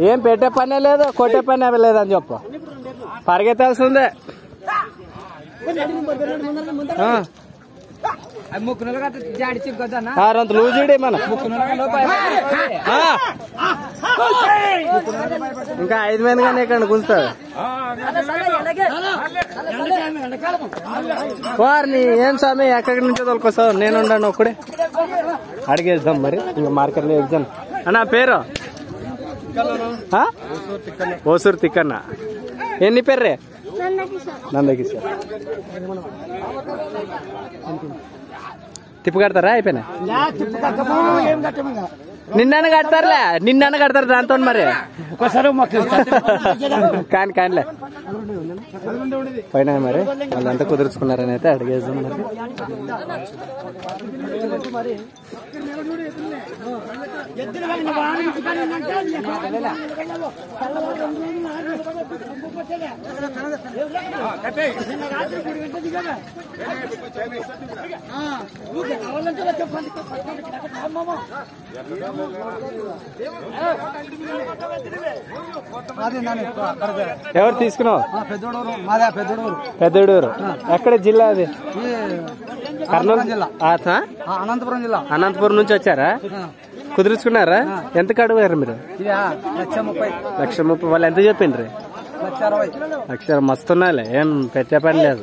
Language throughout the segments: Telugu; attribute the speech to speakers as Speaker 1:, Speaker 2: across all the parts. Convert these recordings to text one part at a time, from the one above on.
Speaker 1: ఏం పెట్టే పనే లేదు కొట్టే పనే లేదని చెప్పు. పరిగెత్తాల్సిందే. ఆ.
Speaker 2: ముక్కు
Speaker 1: మన. ఇంకా ఐదు మంది కానీ ఇక్కడ గుంచుతాడు వారిని ఏం స్వామి ఎక్కడి నుంచో తోలుకొస్తావు? నేను ఉండను ఒక్కడే. అడిగేద్దాం మరి ఇంకా మార్కెట్లో ఎగ్జామ్. అన్న పేరు? ಹೊಸೂರು ತಿಕ್ಕಣ್ಣ. ಏನ್ ನೀ ಪೇರ್ರೆ? ನಂದಗಿ ಸರ್ ಐಪೇನೆ నిన్న కడతారులే నిన్న కడతారు దాంతో మరి. కాని కానిలే. పైన మరి. వాళ్ళంతా కుదుర్చుకున్నారని అయితే అడిగేద్దాం మరి. ఎవరు తీసుకున్నావు?
Speaker 2: పెద్దోడూరు. మాదే పెద్దోడూరు.
Speaker 1: పెద్దడూరు. ఎక్కడ జిల్లా అది? కర్నూలు?
Speaker 2: జిల్లా. అనంతపురం జిల్లా.
Speaker 1: అనంతపురం నుంచి వచ్చారా? కుదుర్చుకున్నారా? ఎంత కడుగారు మీరు?
Speaker 2: లక్ష ముప్పై.
Speaker 1: వాళ్ళు ఎంత చెప్పిండ్రి
Speaker 2: లక్ష
Speaker 1: మస్తున్నాలే ఏం పెట్టే పని లేదు.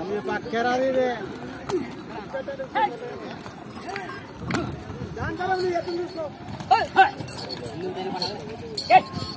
Speaker 1: আমি পাখেরা দিবে Hey!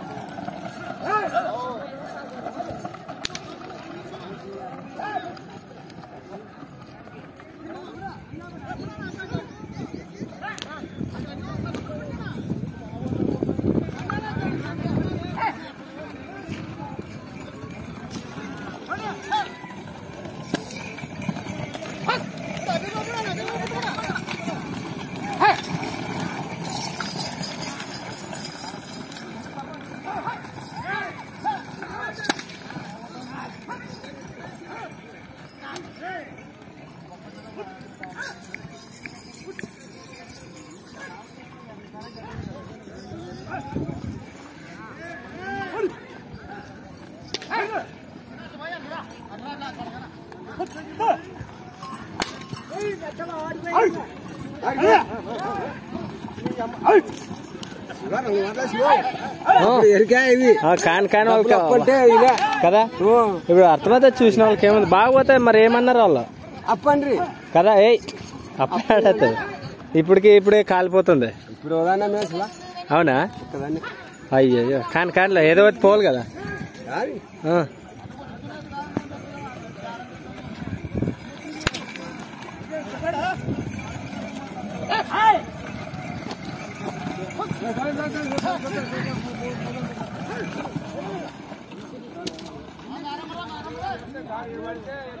Speaker 1: కాని కాని వాళ్ళకి కదా? ఇప్పుడు అర్థమైతే చూసిన వాళ్ళకి ఏముంది? బాగపోతాయి మరి ఏమన్నారు వాళ్ళు?
Speaker 2: అప్పండ్రి.
Speaker 1: కదా? ఏయ్ అప్పుడు ఇప్పటికి ఇప్పుడే కాలిపోతుంది.
Speaker 2: ఇప్పుడు
Speaker 1: అవునా? అయ్యో కాని కానిలే ఏదో పోవాలి కదా?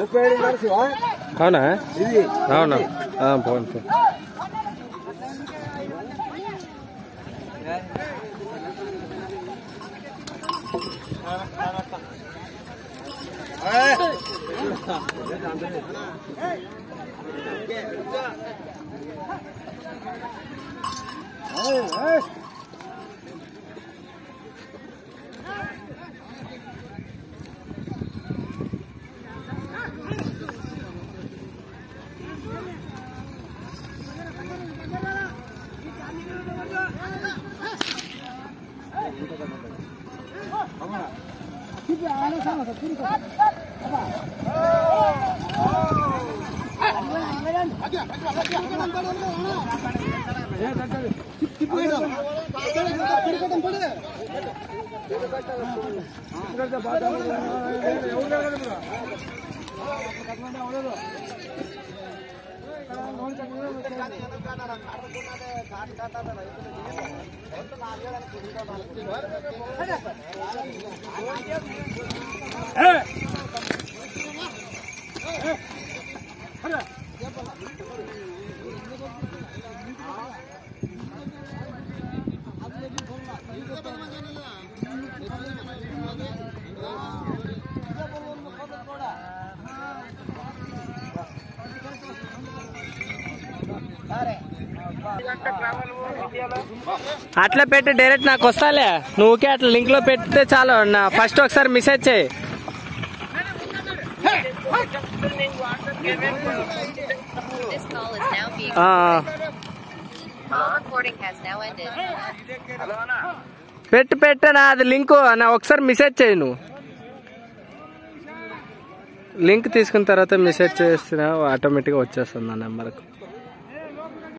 Speaker 2: ముప్పై ఏడు ఉన్నారు శివ
Speaker 1: అవునా
Speaker 2: ఇది
Speaker 1: అవునా 봐봐. 집이 안에 삼아서 그리고 봐봐. Hey! అట్లా పెట్టి డైరెక్ట్ నాకు వస్తాలే. నువ్వుకే అట్లా లింక్లో పెడితే చాలు. నా ఫస్ట్ ఒకసారి మెసేజ్ చేయి. పెట్టు నా అది లింక్ నా ఒకసారి మెసేజ్ చేయి నువ్వు. లింక్ తీసుకున్న తర్వాత మెసేజ్ చేస్తున్నా ఆటోమేటిక్గా వచ్చేస్తుంది నా నెంబర్కు